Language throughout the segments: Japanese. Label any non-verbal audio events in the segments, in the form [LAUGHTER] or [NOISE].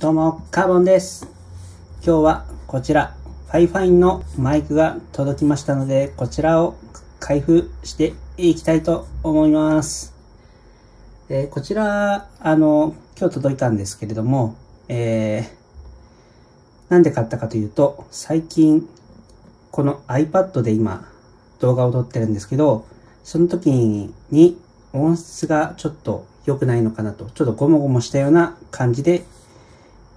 どうも、カーボンです。今日はこちら、ファイファインのマイクが届きましたので、こちらを開封していきたいと思います。えーこちら、あの、今日届いたんですけれども、えーなんで買ったかというと、最近、この iPad で今、動画を撮ってるんですけど、その時に音質がちょっと良くないのかなと、ちょっとゴモゴモしたような感じで、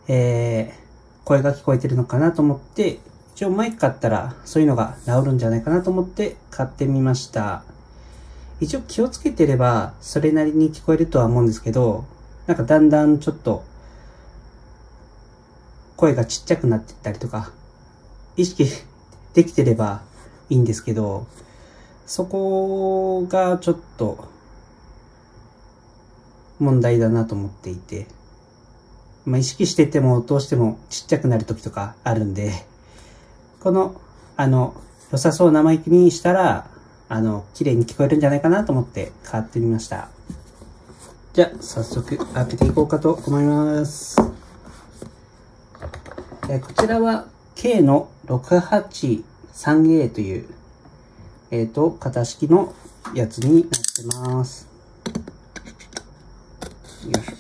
えー声が聞こえてるのかなと思って、一応マイク買ったらそういうのが治るんじゃないかなと思って買ってみました。一応気をつけてればそれなりに聞こえるとは思うんですけど、なんかだんだんちょっと声がちっちゃくなってったりとか、意識 [LAUGHS] できてればいいんですけど、そこがちょっと問題だなと思っていて、まあ、意識しててもどうしてもちっちゃくなる時とかあるんで、この、あの、良さそうなマイクにしたら、あの、綺麗に聞こえるんじゃないかなと思って買ってみました。じゃあ、早速開けていこうかと思います。えこちらは K の 683A という、えっ、と、型式のやつになってます。よいしょ。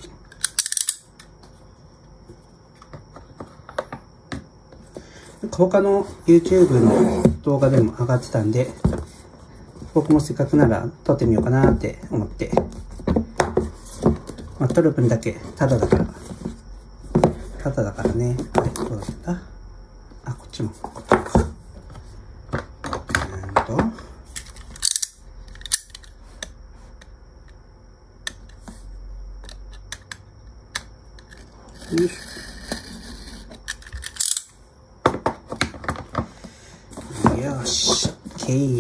他の YouTube の動画でも上がってたんで、僕もせっかくなら撮ってみようかなって思って。まあ、撮る分だけタダだから。タダだからね。あれ、どうだった？あ、こっちも。こっちもか。うーんと。よいしょ。よし、OK。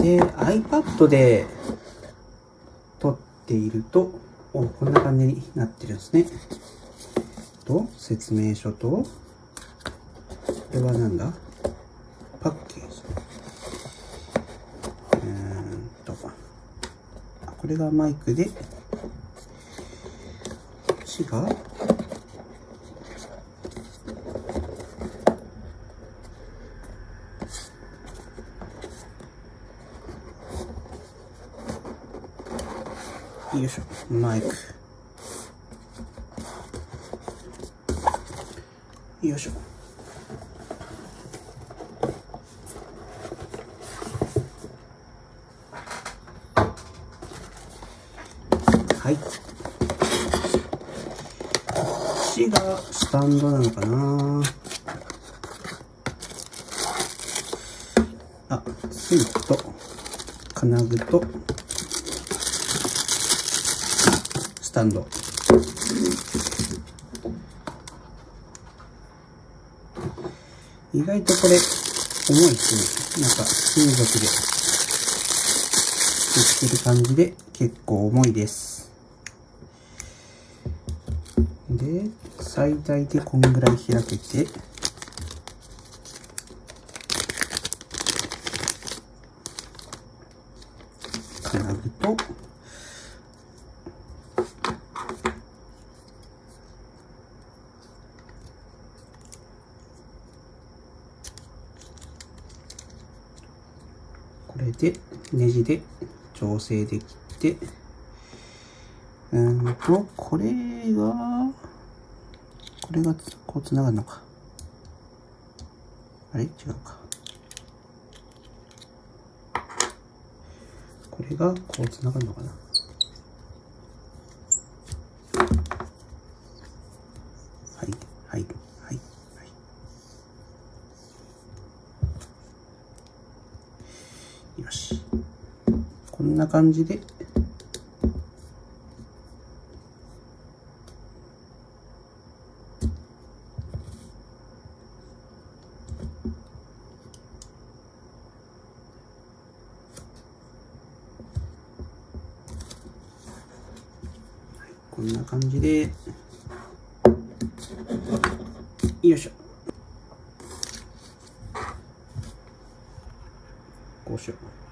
で、iPad で撮っていると、おこんな感じになってるんですね。と、説明書と、これはなんだ？パッケージ。うんと、これがマイクで、こっちが、よいしょ、マイク。よいしょ。はい。こっちがスタンドなのかなあ、スイと金具とスタンド。意外とこれ、重いですね。なんか、金属で、できてる感じで、結構重いです。で、最大でこんぐらい開けて、金具と、これでネジで調整できて、うんと、これが、これがつこうつながるのか。あれ？違うか。これがこうつながるのかな。はい、はい、はい、はい。よし。こんな感じで、こんな感じで、よいしょ。こうしよう。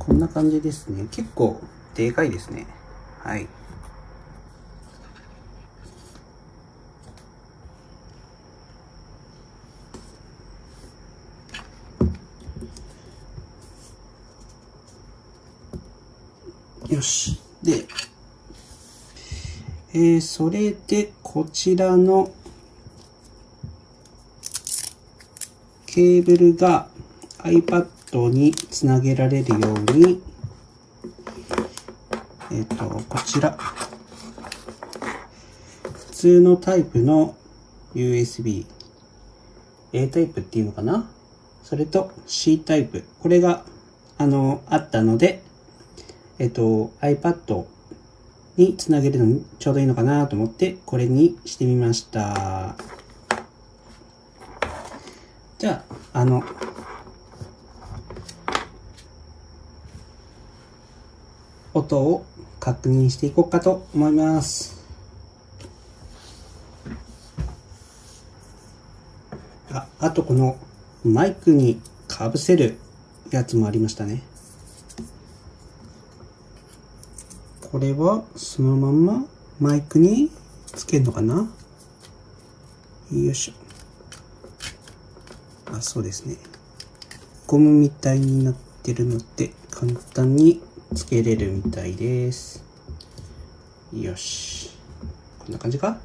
こんな感じですね。結構、でかいですね。はい。よし。で、えー、それで、こちらのケーブルが iPad につなげられるように、えっ、と、こちら、普通のタイプの USB、A タイプっていうのかな？それと C タイプ。これが、あの、あったので、えっと、iPad につなげるのにちょうどいいのかなと思って、これにしてみました。じゃあ、あの、音を確認していこうかと思います。あ、あとこのマイクにかぶせるやつもありましたね。これはそのまんまマイクにつけるのかな？よいしょ。あ、そうですね。ゴムみたいになってるので簡単につけれるみたいです。よし。こんな感じか？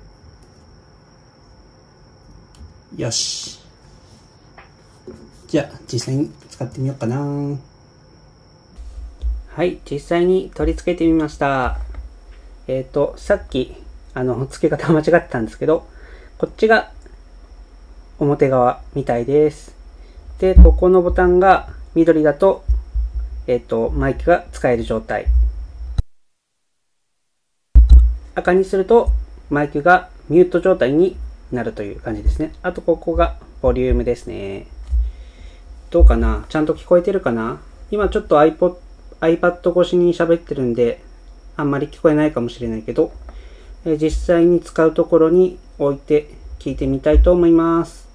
よし。じゃあ実際に使ってみようかな。はい、実際に取り付けてみました。えっ、ー、と、さっき、あの、付け方間違ってたんですけど、こっちが表側みたいです。で、ここのボタンが緑だと、えっ、ー、と、マイクが使える状態。赤にすると、マイクがミュート状態になるという感じですね。あと、ここがボリュームですね。どうかな？ちゃんと聞こえてるかな？今ちょっと iPod iPad 越しに喋ってるんで、あんまり聞こえないかもしれないけど、え実際に使うところに置いて聞いてみたいと思います。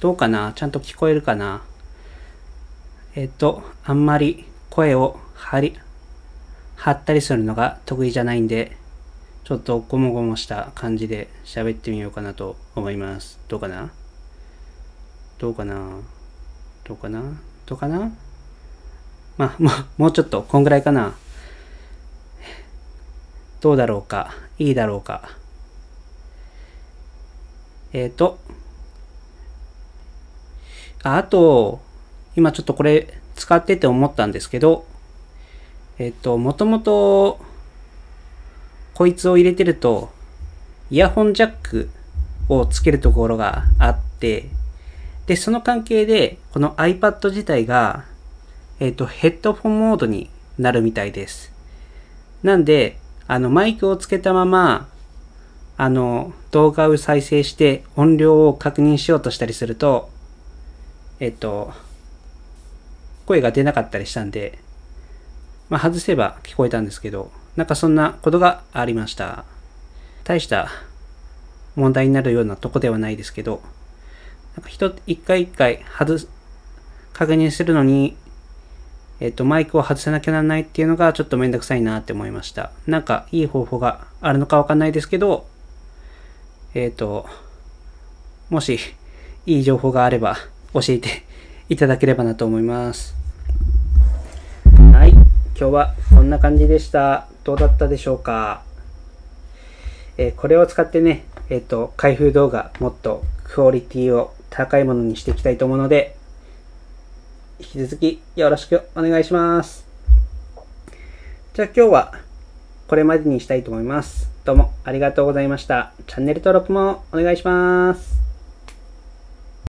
どうかな？ちゃんと聞こえるかな？えっ、と、あんまり声を張り、張ったりするのが得意じゃないんで、ちょっとゴモゴモした感じで喋ってみようかなと思います。どうかな？どうかな？どうかな？とかな？まあ、もう、もうちょっと、こんぐらいかな。どうだろうか？いいだろうか？えっ、ー、と、あと、今ちょっとこれ使ってて思ったんですけど、えっ、と、もともと、こいつを入れてると、イヤホンジャックをつけるところがあって、で、その関係で、この iPad 自体が、えっ、と、ヘッドフォンモードになるみたいです。なんで、あの、マイクをつけたまま、あの、動画を再生して音量を確認しようとしたりすると、えっ、と、声が出なかったりしたんで、まあ、外せば聞こえたんですけど、なんかそんなことがありました。大した問題になるようなとこではないですけど、なんか一一回一回外す、確認するのに、えっ、と、マイクを外さなきゃならないっていうのがちょっとめんどくさいなって思いました。なんかいい方法があるのかわかんないですけど、えっ、と、もしいい情報があれば教えていただければなと思います。はい。今日はこんな感じでした。どうだったでしょうか？えー、これを使ってね、えっ、と、開封動画もっとクオリティを高いものにしていきたいと思うので、引き続きよろしくお願いします。じゃあ今日はこれまでにしたいと思います。どうもありがとうございました。チャンネル登録もお願いします。